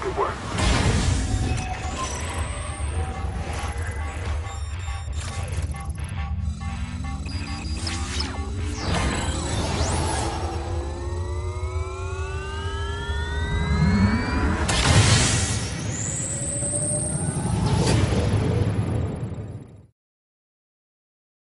Good work.